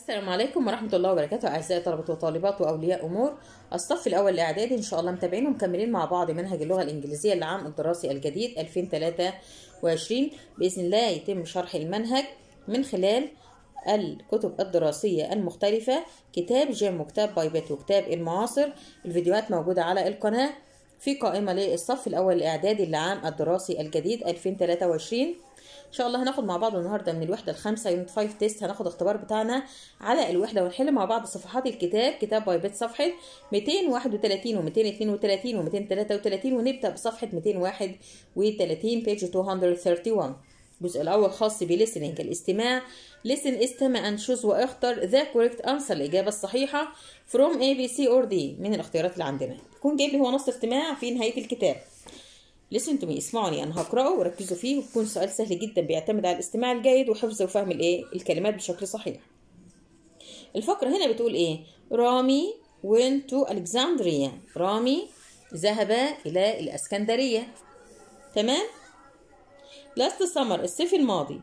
السلام عليكم ورحمة الله وبركاته أعزائي طلبة وطالبات وأولياء أمور. الصف الأول الإعدادي إن شاء الله متابعين ومكملين مع بعض منهج اللغة الإنجليزية للعام الدراسي الجديد 2023 بإذن الله يتم شرح المنهج من خلال الكتب الدراسية المختلفة كتاب جيم وكتاب بايبت وكتاب المعاصر. الفيديوهات موجودة على القناة. في قائمة للصف الأول الإعدادي للعام الدراسي الجديد 2023 إن شاء الله هناخد مع بعض النهارده من الوحدة الخامسة Unit 5 Test هناخد اختبار بتاعنا على الوحدة ونحل مع بعض صفحات الكتاب كتاب بايبت صفحه 231 و232 و233 ونبدأ بصفحة 231 page 231 الجزء الأول خاص ب listening الاستماع. Listen استمع and choose واختر the correct answer الإجابة الصحيحة from A B C or D من الاختيارات اللي عندنا. يكون جايب لي هو نص استماع في نهاية الكتاب. Listen to me اسمعوني أنا هقرأه وركزوا فيه ويكون سؤال سهل جدا بيعتمد على الاستماع الجيد وحفظ وفهم الإيه الكلمات بشكل صحيح. الفقرة هنا بتقول إيه؟ رامي went to Alexandria. رامي ذهب إلى الإسكندرية. تمام؟ Last summer الصيف الماضي.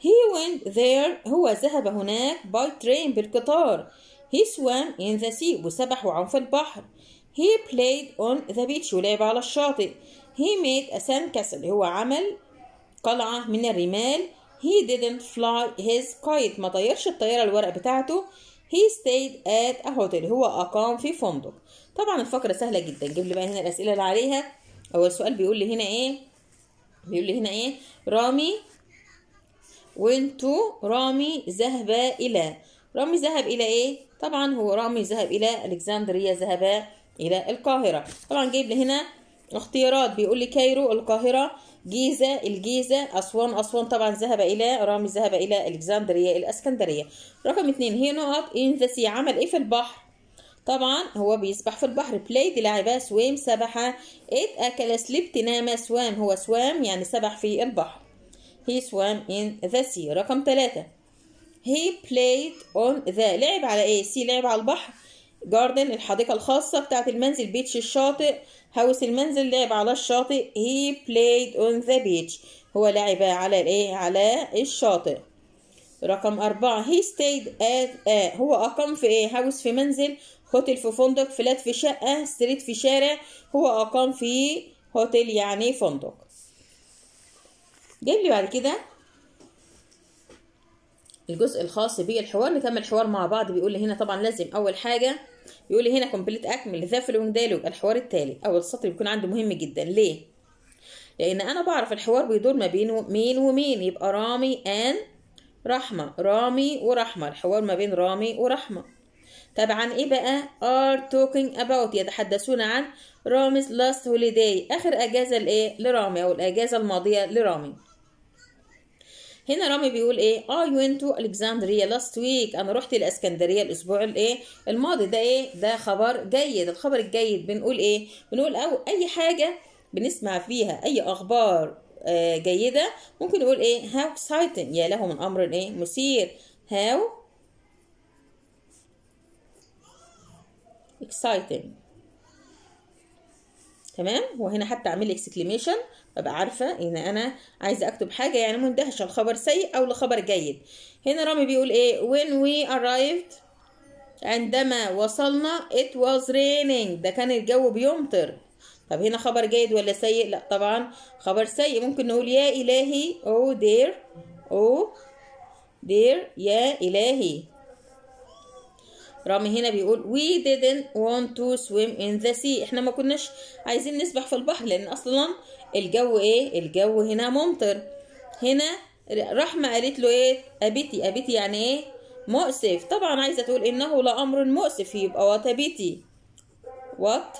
He went there هو ذهب هناك by train بالقطار. He swam in the sea وسبح وعم في البحر. He played on the beach ولعب على الشاطئ. He made a sandcastle. هو عمل قلعة من الرمال. He didn't fly his kite. ما طيرش الطيارة الورق بتاعته. He stayed at a hotel. هو أقام في فندق. طبعا الفقرة سهلة جدا. جيب لي بقى هنا الأسئلة اللي عليها. أول سؤال بيقول لي هنا إيه؟ بيقول لي هنا إيه؟ رامي went to رامي ذهب إلى. رامي ذهب إلى إيه؟ طبعا هو رامي ذهب إلى Alexandria ذهب إلى القاهرة. طبعا جايب لي هنا اختيارات بيقول لي Cairo القاهرة Giza الجيزة Aswan أسوان طبعا ذهب إلى رامي ذهب إلى Alexandria الإسكندرية. رقم اتنين He نقط in the sea عمل إيه في البحر؟ طبعا هو بيسبح في البحر. played لعب swim سبح. ate أكل slept نام swam هو swam يعني سبح في البحر. He swam in the sea. رقم ثلاثة he played on the لعب على إيه؟ sea لعب على البحر. garden الحديقة الخاصة بتاعة المنزل beach الشاطئ house المنزل لعب على الشاطئ he played on the beach. هو لعب على الايه؟ على الشاطئ. رقم أربعة he stayed at a هو أقام في إيه؟ house في منزل هوتيل في فندق flat في شقة street في شارع هو أقام في هوتيل يعني فندق. جايب لي بعد كده الجزء الخاص بالحوار نكمل الحوار مع بعض بيقول لي هنا طبعا لازم أول حاجة بيقول لي هنا Complete اكمل the following dialogue الحوار التالي. أول سطر بيكون عنده مهم جدا. ليه؟ لأن أنا بعرف الحوار بيدور ما بين مين ومين. يبقى رامي and رحمة. رامي ورحمة. الحوار ما بين رامي ورحمة. طبعا إيه بقى؟ are talking about. يتحدثون عن رامز last holiday. آخر أجازة لإيه؟ لرامي. أو الأجازة الماضية لرامي. هنا رامي بيقول إيه؟ I went to Alexandria last week? أنا رحت الاسكندريه الأسبوع الايه الماضي ده إيه؟ ده خبر جيد. الخبر الجيد بنقول إيه؟ بنقول أو أي حاجة بنسمع فيها أي أخبار آه جيدة ممكن نقول إيه؟ How exciting. يا له من أمر إيه؟ مثير. How exciting. تمام؟ وهنا حتى اعمل exclamation ببقى عارفة إن أنا عايزة أكتب حاجة يعني مندهشة لخبر سيء أو لخبر جيد. هنا رامي بيقول إيه؟ When we arrived عندما وصلنا it was raining. ده كان الجو بيمطر. طب هنا خبر جيد ولا سيء؟ لا طبعا. خبر سيء. ممكن نقول يا إلهي Oh dear Oh dear يا إلهي. رامي هنا بيقول we didn't want to swim in the sea. إحنا ما كناش عايزين نسبح في البحر لأن أصلا الجو إيه؟ الجو هنا ممطر. هنا رحمة قالت له إيه؟ أبيتي. أبيتي يعني إيه؟ مؤسف. طبعا عايزة تقول إنه لامر مؤسف. يبقى وات أبيتي؟ وات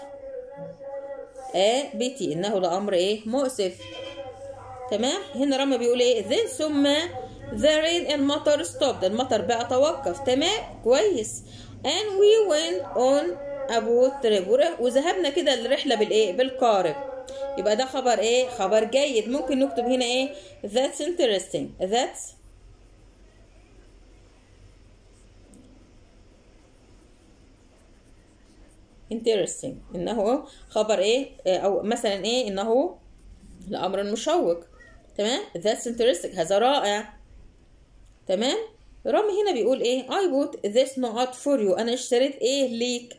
أبيتي؟ إنه لامر إيه؟ مؤسف. تمام؟ هنا رامي بيقول إيه؟ then ثم the rain المطر stopped. المطر بقى توقف. تمام؟ كويس. And we went on a boat trip. وذهبنا كده الرحلة بالإيه؟ بالقارب. يبقى ده خبر إيه؟ خبر جيد. ممكن نكتب هنا إيه؟ That's interesting. That's interesting. إنه خبر إيه؟ أو مثلا إيه؟ إنه لأمر مشوق. تمام؟ That's interesting. هذا رائع. تمام؟ رامي هنا بيقول إيه؟ I bought this not for you. أنا اشتريت إيه؟ ليك.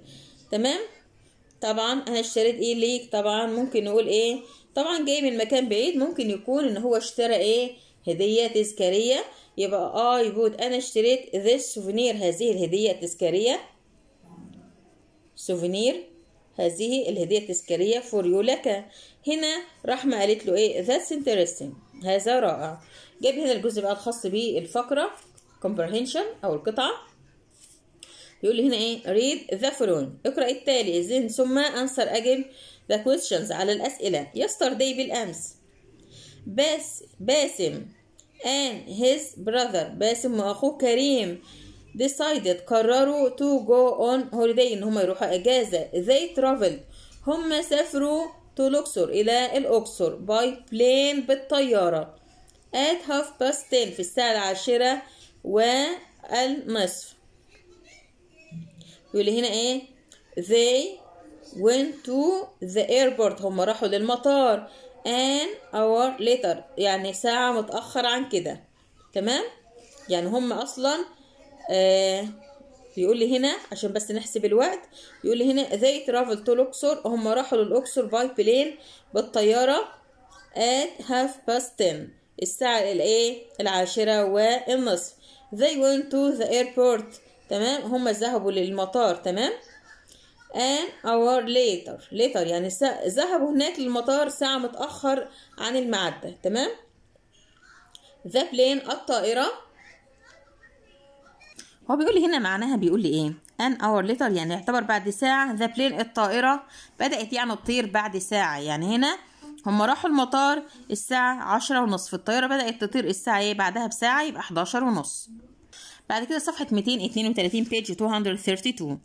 تمام؟ طبعا أنا اشتريت إيه ليك؟ طبعا ممكن نقول إيه؟ طبعا جاي من مكان بعيد ممكن يكون إن هو اشترى إيه؟ هدية تذكارية. يبقى I bought أنا اشتريت this souvenir هذه الهدية التذكارية. Souvenir هذه الهدية التذكارية for you. لك. هنا رحمة قالت له إيه؟ that's interesting. هذا رائع. جاب هنا الجزء بقى الخاص بالفقرة comprehension أو القطعة. يقول لي هنا إيه؟ read the following. اقرأ التالي. then ثم answer again the questions على الأسئلة. Yesterday بالأمس. بس باسم and his brother. باسم وأخوه كريم decided قرروا to go on holiday. إن هم يروحوا أجازة. They traveled. هم سافروا to الأقصر إلى الأقصر by plane بالطيارة. At half past 10 في الساعة العاشرة والنصف يقول هنا إيه؟ They went to the airport. هم راحوا للمطار. An hour later. يعني ساعة متأخر عن كده. تمام؟ يعني هم أصلا آه بيقول لي هنا عشان بس نحسب الوقت بيقول لي هنا they traveled to الأقصر هم راحوا للأقصر by plane بالطيارة at half past 10 الساعة الإيه؟ العاشرة والنصف. They went to the airport. تمام؟ هم ذهبوا للمطار تمام؟ An hour later later يعني. ذهبوا هناك للمطار ساعة متأخر عن الميعاد تمام؟ The plane الطائرة. هو بيقول لي هنا معناها بيقول لي إيه؟ An hour later يعني يعتبر بعد ساعة the plane الطائرة بدأت يعني تطير بعد ساعة. يعني هنا هم راحوا المطار الساعة عشرة ونصف الطيارة بدأت تطير الساعة إيه؟ بعدها بساعة يبقى 11 ونص. بعد كده صفحة 232 بيج 232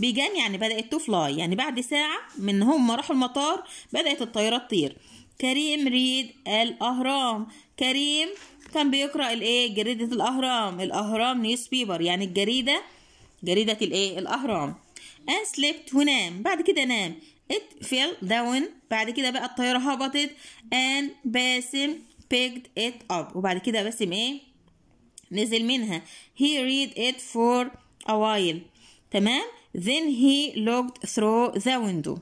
بيجان يعني بدأت تفلاي. يعني بعد ساعة من هم راحوا المطار بدأت الطيارة تطير. كريم read الأهرام. كريم كان بيقرأ الإيه؟ جريدة الأهرام. الأهرام newspaper يعني الجريدة جريدة الإيه؟ الأهرام. and slept ونام. بعد كده نام. it fell down. بعد كده بقى الطيارة هبطت. and باسم picked it up. وبعد كده باسم إيه؟ نزل منها. He read it for a while. تمام؟ Then he looked through the window.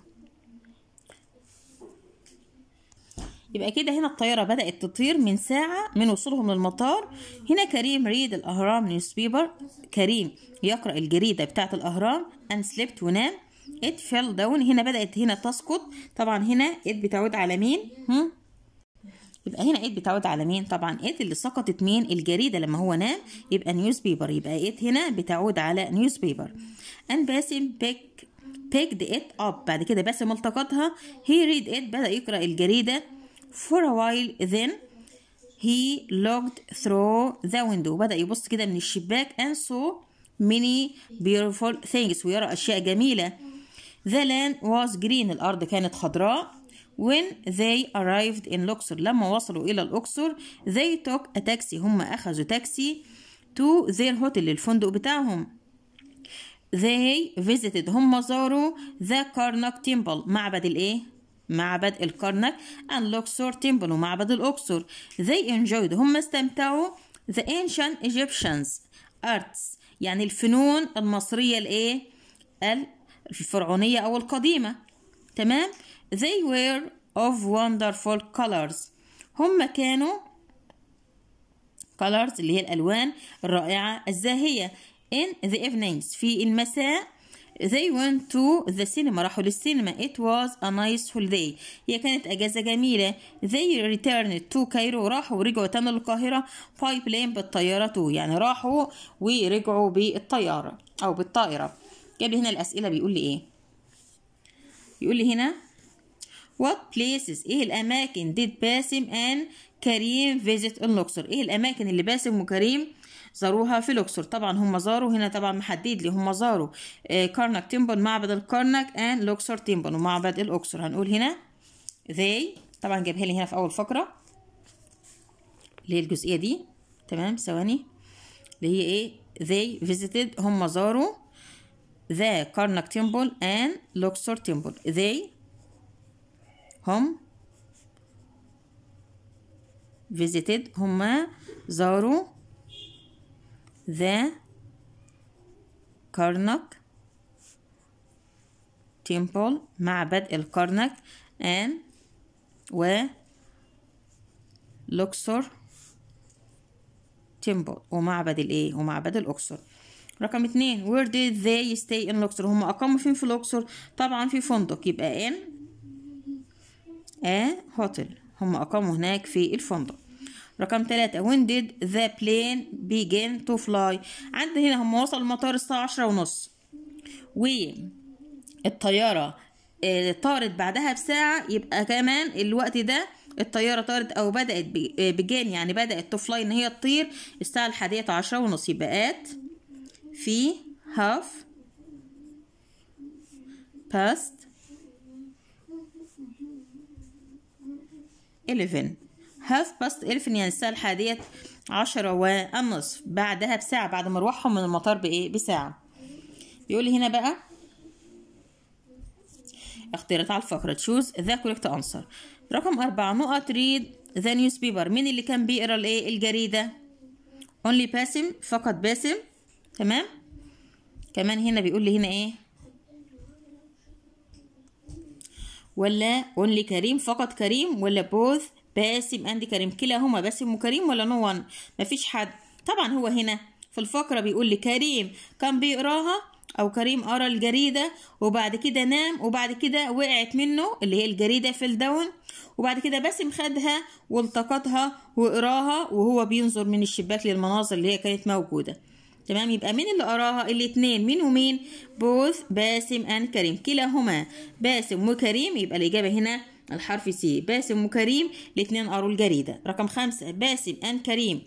يبقى كده هنا الطيارة بدأت تطير من ساعة من وصولهم للمطار. هنا كريم read الأهرام newspaper كريم يقرأ الجريدة بتاعة الأهرام and slept ونام it fell down. هنا بدأت هنا تسقط. طبعا هنا it بتعود على مين؟ هم؟ يبقى هنا it بتعود على مين؟ طبعا it اللي سقطت مين؟ الجريدة. لما هو نام يبقى newspaper يبقى it هنا بتعود على newspaper and باسم pick picked it up. بعد كده باسم التقطها. He read it. بدأ يقرأ الجريدة. For a while then he looked through the window. بدأ يبص كده من الشباك and saw many beautiful things. ويرى أشياء جميلة. The land was green. الأرض كانت خضراء. When they arrived in الأقصر لما وصلوا إلى الأقصر they took a taxi. هم أخذوا تاكسي to their hotel الفندق بتاعهم. They visited. هم زاروا the Karnak temple. معبد الإيه؟ معبد الكرنك. And Luxor temple ومعبد الأقصر. They enjoyed. هم استمتعوا. The ancient Egyptians arts يعني الفنون المصرية الإيه؟ الفرعونية أو القديمة. تمام؟ They were of wonderful colors. هم كانوا colors اللي هي الألوان الرائعة الزاهية. In the evenings في المساء they went to the cinema راحوا للسينما. It was a nice holiday. هي كانت أجازة جميلة. They returned to Cairo راحوا ورجعوا تاني للقاهرة. By plane بالطيارة too يعني راحوا ورجعوا بالطيارة أو بالطائرة. جاب هنا الأسئلة بيقول لي إيه؟ يقول لي هنا what places? إيه الأماكن? Did باسم and كريم visit الأقصر إيه الأماكن اللي باسم وكريم زاروها في الأقصر طبعا هم زاروا. هنا طبعا محدد لي. هم زاروا. آه Karnak Temple معبد الكارنك and Luxor Temple ومعبد الأقصر. هنقول هنا they. طبعا جابها لي هنا في أول فقرة. اللي هي الجزئية دي. تمام؟ ثواني. اللي هي إيه؟ they visited. هم زاروا. The Karnak temple and Luxor temple they هم visited هم زاروا the كارنك temple معبد الكرنك and و لوكسور temple ومعبد الايه ومعبد الاقصر رقم اتنين where did they stay in Luxor هم أقاموا فين في الأقصر طبعا في فندق يبقى in a. Hotel. هم أقاموا هناك في الفندق. رقم ثلاثة when did the plane begin to fly? عند هنا هم وصلوا المطار الساعة عشرة ونص. والطيارة آه، طارت بعدها بساعة يبقى كمان الوقت ده الطيارة طارت أو بدأت بجان يعني بدأت تفلاي إن هي تطير الساعة الحادية عشرة ونص. يبقى at في half past 11 half past 11 يعني الساعة الحادية عشرة والنصف. بعدها بساعة بعد مروحهم من المطار بإيه؟ بساعة. بيقول لي هنا بقى. اختيارات على الفقرة. Choose the correct answer. رقم أربعة. نقط read the newspaper. مين اللي كان بيقرأ الإيه؟ الجريدة؟ Only باسم فقط باسم. تمام؟ كمان هنا بيقول لي هنا إيه؟ ولا only كريم فقط كريم ولا both باسم and كريم. كلاهما باسم وكريم ولا no one. مفيش حد. طبعا هو هنا في الفقرة بيقول لي كريم كان بيقراها أو كريم قرأ الجريدة وبعد كده نام وبعد كده وقعت منه اللي هي الجريدة في الدون وبعد كده باسم خدها والتقطها وقراها وهو بينظر من الشباك للمناظر اللي هي كانت موجودة. تمام؟ يبقى مين اللي قراها؟ الاتنين. مين ومين؟ بوث باسم ان كريم. كلاهما. باسم وكريم يبقى الإجابة هنا الحرف سي باسم وكريم الاتنين قروا الجريدة. رقم خمسة. باسم ان كريم.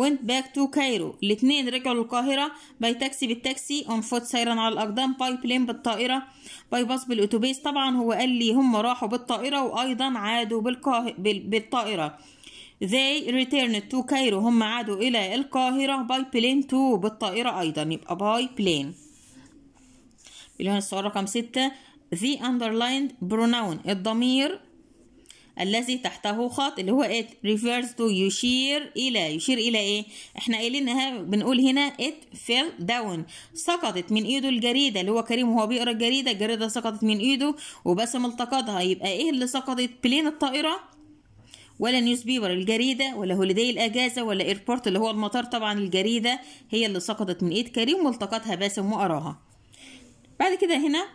Went back to Cairo الاتنين رجعوا للقاهرة by taxi بالتاكسي on foot سيرا على الأقدام by plane بالطائرة by bus بالأتوبيس. طبعا هو قال لي هم راحوا بالطائرة وأيضا عادوا بالقاه... بالطائرة. They returned to Cairo. هم عادوا إلى القاهرة. by plane to بالطائرة أيضا. يبقى by plane. اللي السؤال رقم ستة. The underlined pronoun. الضمير الذي تحته خط اللي هو it refers to. يشير إلى. يشير إلى إيه؟ إحنا قايلينها بنقول هنا it fell down. سقطت من إيده الجريدة اللي هو كريم وهو بيقرأ الجريدة. الجريدة سقطت من إيده وباسم التقطها يبقى إيه اللي سقطت؟ plane الطائرة؟ ولا newspaper الجريدة ولا holiday الأجازة ولا airport اللي هو المطار طبعا الجريدة هي اللي سقطت من إيد كريم والتقطها باسم وقراها بعد كده هنا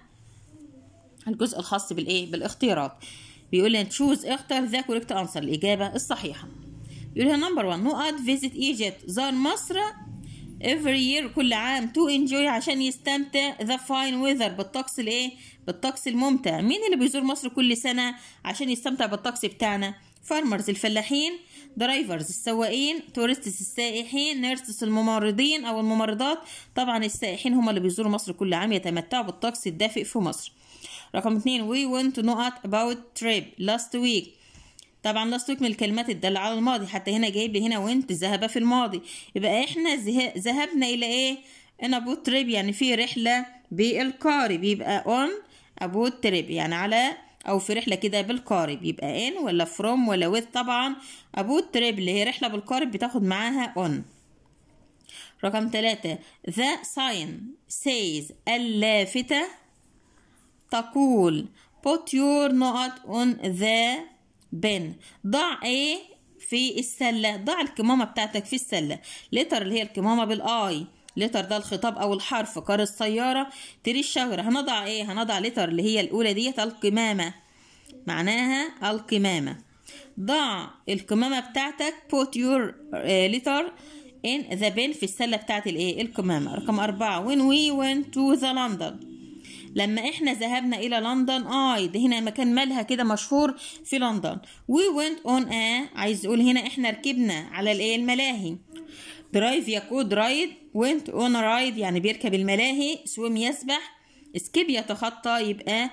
الجزء الخاص بالإيه؟ بالاختيارات. بيقول لنا choose اختر the correct answer الإجابة الصحيحة. يقول هنا number 1 نقط visit Egypt زار مصر every year كل عام to enjoy عشان يستمتع the fine weather بالطقس الإيه؟ بالطقس الممتع. مين اللي بيزور مصر كل سنة عشان يستمتع بالطقس بتاعنا؟ farmers الفلاحين drivers السواقين tourists السائحين nurses الممرضين أو الممرضات. طبعا السائحين هم اللي بيزوروا مصر كل عام يتمتعوا بالطقس الدافئ في مصر. رقم اتنين we went to نقط a boat trip. last week. طبعا last week من الكلمات الدالة على الماضي. حتى هنا جايب لي هنا went ذهب في الماضي. يبقى إحنا ذهبنا إلى إيه؟ on a boat trip يعني في رحلة بالقارب. يبقى on a boat trip يعني على أو في رحلة كده بالقارب يبقى in ولا from ولا with طبعا a boat trip اللي هي رحلة بالقارب بتاخد معاها on. رقم ثلاثة the sign says اللافتة تقول put your نقط in the bin. ضع إيه في السلة ضع القمامة بتاعتك في السلة. litter اللي هي القمامة بال i letter ده الخطاب أو الحرف. car السيارة tree الشجرة هنضع إيه؟ هنضع litter اللي هي الأولى ديت القمامة. معناها القمامة. ضع القمامة بتاعتك put your litter in the bin في السلة بتاعت الإيه؟ القمامة. رقم أربعة. When we went to the London. لما إحنا ذهبنا إلى لندن eye ده هنا مكان مالها كده مشهور في لندن. We went on a عايز أقول هنا إحنا ركبنا على الإيه؟ الملاهي. drive يقود ride on a ride يعني بيركب الملاهي swim يسبح skip يتخطى يبقى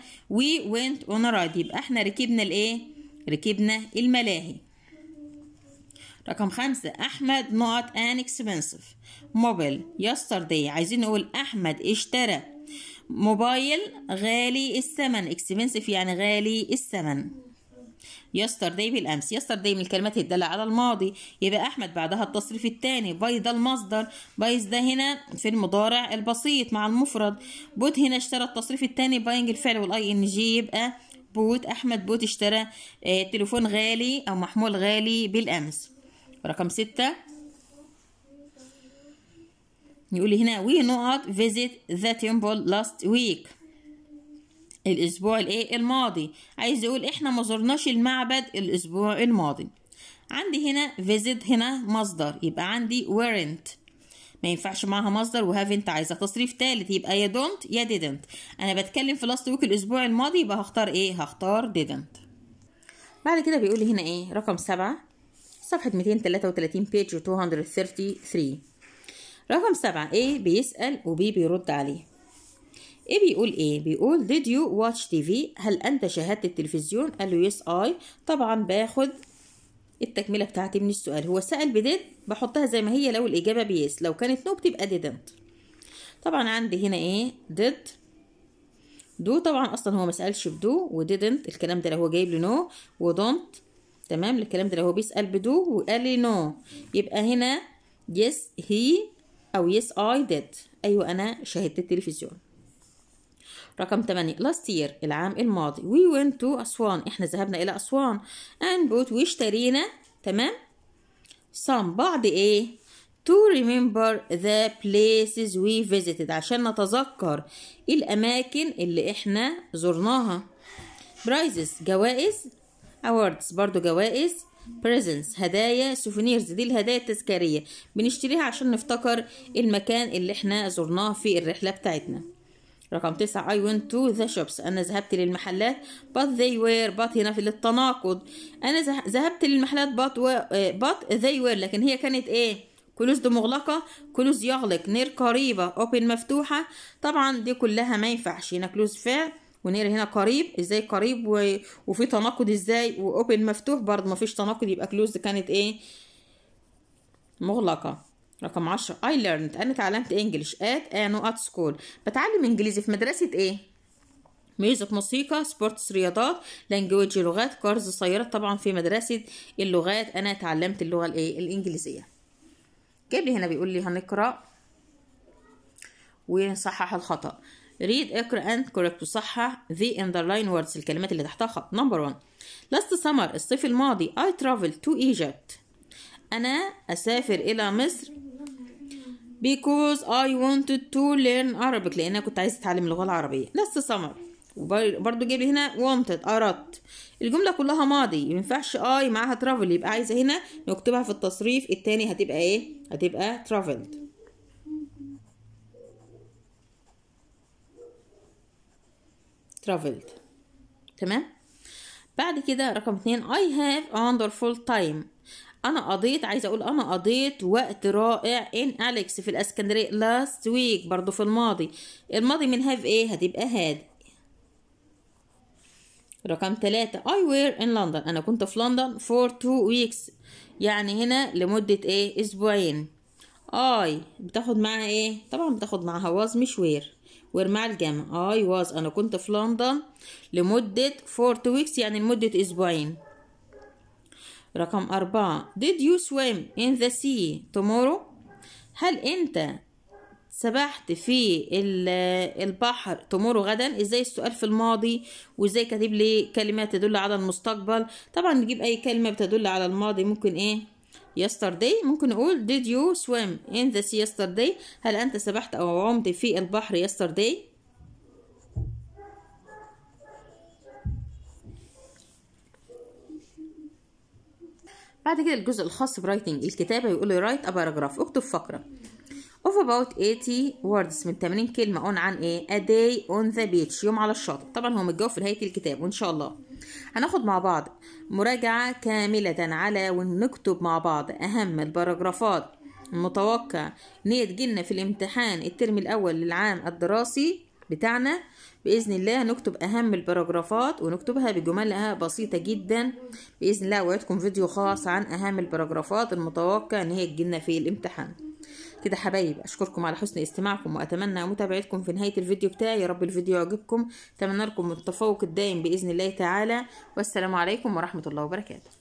went on a ride يبقى إحنا ركبنا الايه؟ ركبنا الملاهي. رقم خمسة أحمد not an expensive. mobile yesterday عايزين نقول أحمد اشترى. موبايل غالي الثمن. expensive يعني غالي الثمن. yesterday بالامس yesterday من الكلمات الدالة على الماضي. يبقى أحمد بعدها التصريف الثاني buy ده المصدر buys ده هنا في المضارع البسيط مع المفرد. bought هنا اشترى التصريف الثاني buying الفعل وال ing يبقى bought أحمد bought اشترى آه تليفون غالي أو محمول غالي بالأمس. رقم ستة. يقول هنا we not visit the temple last week. الأسبوع الإيه؟ الماضي. عايز يقول إحنا ما زرناش المعبد الأسبوع الماضي. عندي هنا visit هنا مصدر. يبقى عندي weren't ما ينفعش معاها مصدر و haven't عايزة تصريف ثالث يبقى يا don't يا didn't. أنا بتكلم في last week الأسبوع الماضي يبقى هختار إيه؟ هختار didn't. بعد كده بيقول لي هنا إيه؟ رقم سبعة. صفحة 233 page 233 رقم سبعة A بيسأل و B بيرد عليه. A بيقول إيه؟ بيقول did you watch TV هل أنت شاهدت التلفزيون؟ قال له yes I. طبعا باخد التكملة بتاعتي من السؤال. هو سأل ب did بحطها زي ما هي لو الإجابة ب yes. لو كانت no بتبقى didn't. طبعا عندي هنا إيه؟ did. do طبعا أصلا هو ما سألش ب do و didn't الكلام ده لو هو جايب لي no و don't تمام؟ الكلام ده لو هو بيسأل ب do وقال لي no يبقى هنا yes he أو yes I did. أيوه أنا شاهدت التلفزيون. رقم 8 last year العام الماضي. We went to أسوان إحنا ذهبنا إلى أسوان and bought واشترينا. تمام؟ Some. بعض إيه؟ To remember the places we visited. عشان نتذكر الأماكن اللي إحنا زرناها. Prizes. جوائز. Awards. برضو جوائز. Presents. هدايا. Souvenirs. دي الهدايا التذكارية. بنشتريها عشان نفتكر المكان اللي إحنا زرناه في الرحلة بتاعتنا. رقم تسعة I went to the shops. أنا ذهبت للمحلات. But they were but هنا في التناقض أنا ذهبت للمحلات but, و... but they were. لكن هي كانت إيه؟ closed دي مغلقة close يغلق near قريبة open مفتوحة. طبعا دي كلها ما ينفعش. هنا close فعل و near هنا قريب. إزاي قريب؟ و... وفي تناقض إزاي؟ و open مفتوح. برضه مفيش تناقض. يبقى closed كانت إيه؟ مغلقة. رقم عشرة. I learned. أنا اتعلمت English at أنو at school. بتعلم إنجليزي في مدرسة إيه؟ music موسيقى sports رياضات language لغات cars سيارات. طبعا في مدرسة اللغات أنا اتعلمت اللغة الإيه؟ الإنجليزية. جايب لي هنا بيقول لي هنقرأ ونصحح الخطأ. Read اقرأ and correct. وصحح the underline words الكلمات اللي تحتها خط. Number one. Last summer الصيف الماضي I traveled to Egypt. أنا أسافر إلى مصر because I wanted to learn Arabic لأن أنا كنت عايز أتعلم اللغة العربية. Last summer. برضو جايب هنا wanted أردت. الجملة كلها ماضي. مينفعش I معاها travel يبقى عايزة هنا نكتبها في التصريف. التاني هتبقى إيه؟ هتبقى traveled. Traveled. تمام؟ بعد كده رقم اتنين I have a wonderful time. أنا قضيت عايزة أقول أنا قضيت وقت رائع in Alex في الإسكندرية last week برضو في الماضي. الماضي من هاف إيه؟ هتبقى هاد. رقم ثلاثة I were in London. أنا كنت في لندن for two weeks. يعني هنا لمدة إيه؟ أسبوعين. I بتاخد معاها إيه؟ طبعا بتاخد معاها was مش were. Were مع الجمع I was. أنا كنت في لندن لمدة for two weeks يعني لمدة أسبوعين. رقم أربعة. Did you swim in the sea tomorrow? هل أنت سبحت في البحر tomorrow غدا؟ إزاي السؤال في الماضي؟ وإزاي كاتب لي كلمات تدل على المستقبل؟ طبعا نجيب أي كلمة بتدل على الماضي. ممكن إيه؟ Yesterday. ممكن نقول did you swim in the sea yesterday? هل أنت سبحت أو عمت في البحر yesterday بعد كده الجزء الخاص ب writing الكتابة يقول لي a paragraph اكتب فقرة. of about 80 words من 80 كلمة on عن إيه a day on the beach يوم على الشاطئ. طبعا هو متجاوب في نهاية الكتاب وإن شاء الله. هناخد مع بعض مراجعة كاملة على ونكتب مع بعض أهم ال paragraphات. المتوقع ان هي تجيلنا في الامتحان الترم الأول للعام الدراسي بتاعنا. بإذن الله نكتب أهم ال paragraphات ونكتبها بجملها بسيطة جدا بإذن الله وعدكم فيديو خاص عن أهم الباراجرافات المتوقع إن هي تجيلنا في الامتحان. كده حبايب أشكركم على حسن استماعكم وأتمنى متابعتكم في نهاية الفيديو بتاعي. يا رب الفيديو يعجبكم. أتمنى لكم التفوق الدائم بإذن الله تعالى. والسلام عليكم ورحمة الله وبركاته.